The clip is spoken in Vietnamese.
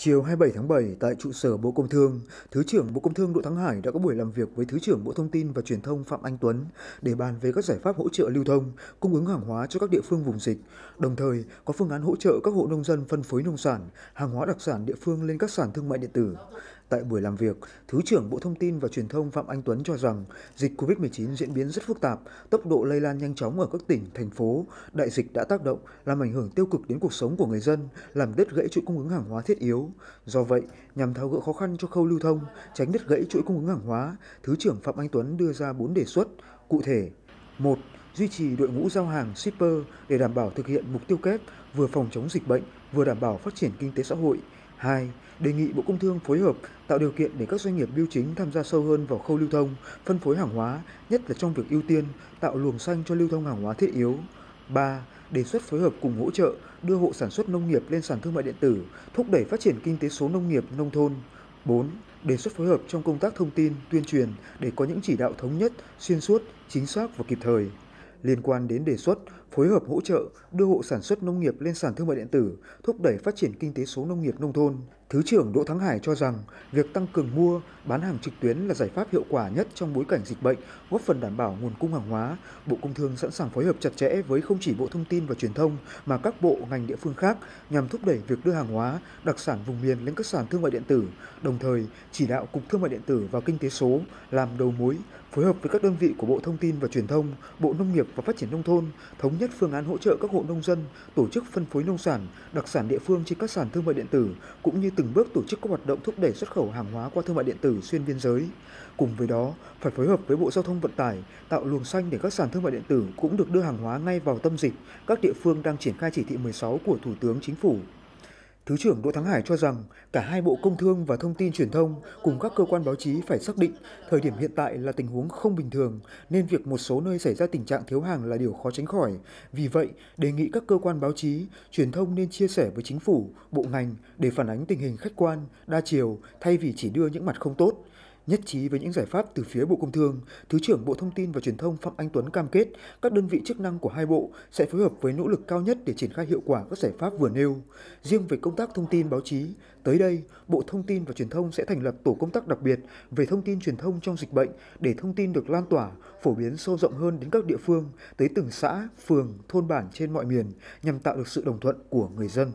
Chiều 27 tháng 7 tại trụ sở Bộ Công Thương, Thứ trưởng Bộ Công Thương Đỗ Thắng Hải đã có buổi làm việc với Thứ trưởng Bộ Thông tin và Truyền thông Phạm Anh Tuấn để bàn về các giải pháp hỗ trợ lưu thông, cung ứng hàng hóa cho các địa phương vùng dịch, đồng thời có phương án hỗ trợ các hộ nông dân phân phối nông sản, hàng hóa đặc sản địa phương lên các sản thương mại điện tử. Tại buổi làm việc, Thứ trưởng Bộ Thông tin và Truyền thông Phạm Anh Tuấn cho rằng dịch COVID-19 diễn biến rất phức tạp, tốc độ lây lan nhanh chóng ở các tỉnh, thành phố. Đại dịch đã tác động, làm ảnh hưởng tiêu cực đến cuộc sống của người dân, làm đứt gãy chuỗi cung ứng hàng hóa thiết yếu. Do vậy, nhằm tháo gỡ khó khăn cho khâu lưu thông, tránh đứt gãy chuỗi cung ứng hàng hóa, Thứ trưởng Phạm Anh Tuấn đưa ra 4 đề xuất. Cụ thể, 1. Duy trì đội ngũ giao hàng shipper để đảm bảo thực hiện mục tiêu kép vừa phòng chống dịch bệnh, vừa đảm bảo phát triển kinh tế xã hội. 2. Đề nghị Bộ Công Thương phối hợp tạo điều kiện để các doanh nghiệp biêu chính tham gia sâu hơn vào khâu lưu thông, phân phối hàng hóa, nhất là trong việc ưu tiên tạo luồng xanh cho lưu thông hàng hóa thiết yếu. 3. Đề xuất phối hợp cùng hỗ trợ đưa hộ sản xuất nông nghiệp lên sàn thương mại điện tử, thúc đẩy phát triển kinh tế số nông nghiệp nông thôn. 4. Đề xuất phối hợp trong công tác thông tin, tuyên truyền để có những chỉ đạo thống nhất, xuyên suốt, chính xác và kịp thời liên quan đến đề xuất phối hợp hỗ trợ đưa hộ sản xuất nông nghiệp lên sàn thương mại điện tử, thúc đẩy phát triển kinh tế số nông nghiệp nông thôn. Thứ trưởng Đỗ Thắng Hải cho rằng việc tăng cường mua, bán hàng trực tuyến là giải pháp hiệu quả nhất trong bối cảnh dịch bệnh, góp phần đảm bảo nguồn cung hàng hóa. Bộ Công Thương sẵn sàng phối hợp chặt chẽ với không chỉ Bộ Thông tin và Truyền thông mà các bộ ngành địa phương khác nhằm thúc đẩy việc đưa hàng hóa, đặc sản vùng miền lên các sàn thương mại điện tử, đồng thời chỉ đạo Cục Thương mại điện tử và Kinh tế số làm đầu mối, phối hợp với các đơn vị của Bộ Thông tin và Truyền thông, Bộ Nông nghiệp và Phát triển nông thôn thống nhất phương án hỗ trợ các hộ nông dân tổ chức phân phối nông sản, đặc sản địa phương trên các sàn thương mại điện tử cũng như từng bước tổ chức các hoạt động thúc đẩy xuất khẩu hàng hóa qua thương mại điện tử xuyên biên giới. Cùng với đó, phải phối hợp với Bộ Giao thông Vận tải tạo luồng xanh để các sàn thương mại điện tử cũng được đưa hàng hóa ngay vào tâm dịch. Các địa phương đang triển khai chỉ thị 16 của Thủ tướng Chính phủ Thứ trưởng Đỗ Thắng Hải cho rằng cả hai Bộ Công Thương và Thông tin Truyền thông cùng các cơ quan báo chí phải xác định thời điểm hiện tại là tình huống không bình thường nên việc một số nơi xảy ra tình trạng thiếu hàng là điều khó tránh khỏi. Vì vậy, đề nghị các cơ quan báo chí, truyền thông nên chia sẻ với chính phủ, bộ ngành để phản ánh tình hình khách quan, đa chiều thay vì chỉ đưa những mặt không tốt. Nhất trí với những giải pháp từ phía Bộ Công Thương, Thứ trưởng Bộ Thông tin và Truyền thông Phạm Anh Tuấn cam kết các đơn vị chức năng của hai bộ sẽ phối hợp với nỗ lực cao nhất để triển khai hiệu quả các giải pháp vừa nêu. Riêng về công tác thông tin báo chí, tới đây, Bộ Thông tin và Truyền thông sẽ thành lập tổ công tác đặc biệt về thông tin truyền thông trong dịch bệnh để thông tin được lan tỏa, phổ biến sâu rộng hơn đến các địa phương, tới từng xã, phường, thôn bản trên mọi miền nhằm tạo được sự đồng thuận của người dân.